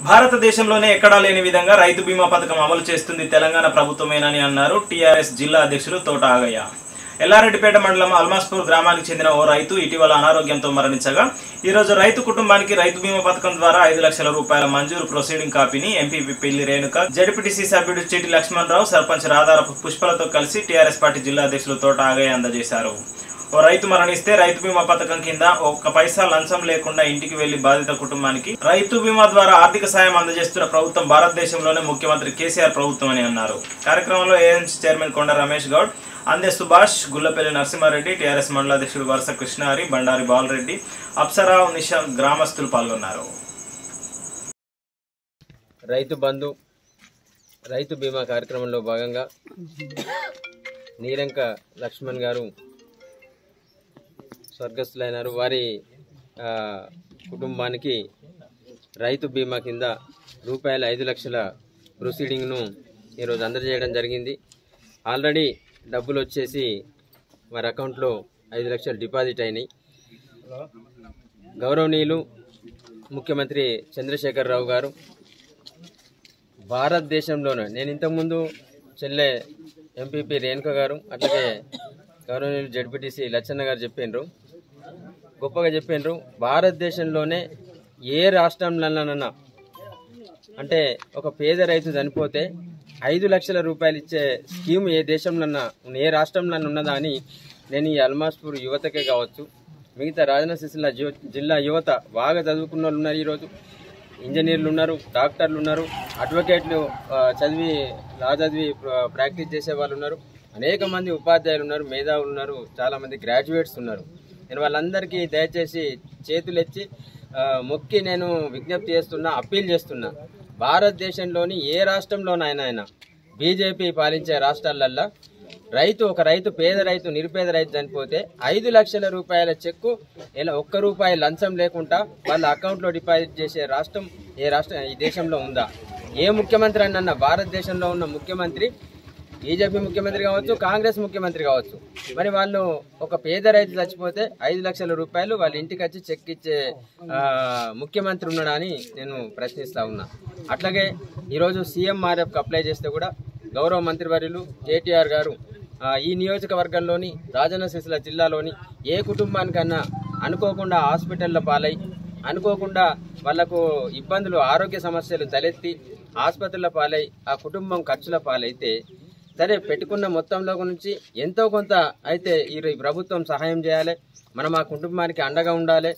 భారతదేశంలోనే ఎక్కడా లేని విధంగా రైతు బీమా పథకం అమలు చేస్తుంది తెలంగాణ ప్రభుత్వమేనని అన్నారు టీఆర్ఎస్ జిల్లా అధ్యక్షులు తోట ఆగయ్య. ఎల్లారెడ్డిపేట మండలం అల్మాస్పూర్ గ్రామానికి చెందిన ఓ రైతు ఇటీవల అనారోగ్యంతో మరణించగా ఈరోజు రైతు కుటుంబానికి రైతు బీమా పథకం ద్వారా ఐదు లక్షల రూపాయల మంజూరు ప్రొసీడింగ్ కాపీని ఎంపీ పిల్లి రేణుక జడ్పీటీసీ సభ్యుడు చిటి లక్ష్మణరావు సర్పంచ్ రాధారపు పుష్పలతో కలిసి టీఆర్ఎస్ పార్టీ జిల్లా అధ్యక్షులు తోట ఆగయ్య అందజేశారు. ఓ రైతు మరణిస్తే రైతు బీమా పథకం కింద ఒక్క పైసా లంచం లేకుండా ఇంటికి వెళ్ళి బాధిత కుటుంబానికి రైతు బీమా ద్వారా ఆర్థిక సాయం అందజేస్తున్న ప్రభుత్వం భారతదేశంలోనే ముఖ్యమంత్రి కేసీఆర్ ప్రభుత్వం అని అన్నారు. కార్యక్రమంలో ఏఎంసీ చైర్మన్ కొండ రమేష్ గౌడ్ అందే సుభాష్ గుల్లపల్లి నరసింహారెడ్డి టీఆర్ఎస్ మండలాధ్యక్షుడు వరస కృష్ణారి బండారి బాలరెడ్డి అప్సరా నిషా గ్రామస్తులు పాల్గొన్నారు. రైతు బంధు రైతు బీమా కార్యక్రమంలో భాగంగా నీరంక లక్ష్మణ్ గారు స్వర్గస్థులైనారు. వారి కుటుంబానికి రైతు బీమా కింద రూపాయల ఐదు లక్షల ప్రొసీడింగ్ను ఈరోజు అందజేయడం జరిగింది. ఆల్రెడీ డబ్బులు వచ్చేసి వారి అకౌంట్లో ఐదు లక్షలు డిపాజిట్ అయినాయి. గౌరవనీయులు ముఖ్యమంత్రి చంద్రశేఖరరావు గారు భారతదేశంలోనే నేను ఇంతకుముందు చెల్లె ఎంపీపీ రేణుక గారు అట్లాగే గౌరవనీయులు జడ్పీటీసీ లచ్చన్న గారు చెప్పిండ్రు గొప్పగా చెప్పిండ్రు భారతదేశంలోనే ఏ రాష్ట్రంలోనన్నా అంటే ఒక పేద రైతు చనిపోతే ఐదు లక్షల రూపాయలు ఇచ్చే స్కీమ్ ఏ దేశంలోన్నా ఏ రాష్ట్రంలో ఉన్నదా అని నేను ఈ అల్మాస్పూర్ యువతకే కావచ్చు మిగతా రాజన్న జిల్లా యువత బాగా చదువుకున్న వాళ్ళు ఉన్నారు ఈరోజు. ఇంజనీర్లు ఉన్నారు డాక్టర్లు ఉన్నారు అడ్వకేట్లు చదివి లా చదివి ప్రాక్టీస్ చేసే వాళ్ళు ఉన్నారు. అనేక మంది ఉపాధ్యాయులు ఉన్నారు మేధావులు ఉన్నారు చాలామంది గ్రాడ్యుయేట్స్ ఉన్నారు. నేను వాళ్ళందరికీ దయచేసి చేతులెత్తి మొక్కి నేను విజ్ఞప్తి చేస్తున్నా అప్పీల్ చేస్తున్నా. భారతదేశంలోని ఏ రాష్ట్రంలోనైనా ఆయన బీజేపీ పాలించే రాష్ట్రాలల్లో రైతు ఒక రైతు పేద రైతు నిరుపేద రైతు చనిపోతే ఐదు లక్షల రూపాయల చెక్కు ఇలా ఒక్క రూపాయి లంచం లేకుండా వాళ్ళ అకౌంట్లో డిపాజిట్ చేసే రాష్ట్రం ఏ రాష్ట్రం ఈ దేశంలో ఉందా? ఏ ముఖ్యమంత్రి అన్న భారతదేశంలో ఉన్న ముఖ్యమంత్రి బీజేపీ ముఖ్యమంత్రి కావచ్చు కాంగ్రెస్ ముఖ్యమంత్రి కావచ్చు. మరి వాళ్ళు ఒక పేద రైతు చచ్చిపోతే ఐదు లక్షల రూపాయలు వాళ్ళ ఇంటికి వచ్చి చెక్ ఇచ్చే ముఖ్యమంత్రి ఉన్నాడా అని నేను ప్రశ్నిస్తా ఉన్నా. అట్లాగే ఈరోజు సీఎంఆర్ఎఫ్కి అప్లై చేస్తే కూడా గౌరవ మంత్రివర్యులు కేటీఆర్ గారు ఈ నియోజకవర్గంలోని రాజన్న సిరిసిల్ల జిల్లాలోని ఏ కుటుంబానికన్నా అనుకోకుండా హాస్పిటల్ల పాలై అనుకోకుండా వాళ్ళకు ఇబ్బందులు ఆరోగ్య సమస్యలు తలెత్తి ఆసుపత్రుల పాలై ఆ కుటుంబం ఖర్చుల పాలైతే సరే పెట్టుకున్న మొత్తంలో నుంచి ఎంతో కొంత అయితే ఈ ప్రభుత్వం సహాయం చేయాలి. మనం ఆ కుటుంబానికి అండగా ఉండాలి.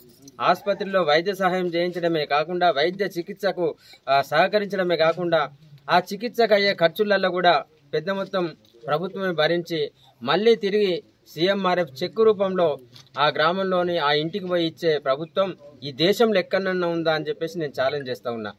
ఆసుపత్రిలో వైద్య సహాయం చేయించడమే కాకుండా వైద్య చికిత్సకు సహకరించడమే కాకుండా ఆ చికిత్సకు అయ్యే ఖర్చులలో కూడా పెద్ద మొత్తం ప్రభుత్వమే భరించి మళ్ళీ తిరిగి సీఎంఆర్ఎఫ్ చెక్కు రూపంలో ఆ గ్రామంలోని ఆ ఇంటికి పోయి ఇచ్చే ప్రభుత్వం ఈ దేశంలో ఎక్కడన్నా ఉందా అని చెప్పేసి నేను ఛాలెంజ్ చేస్తూ ఉన్నా.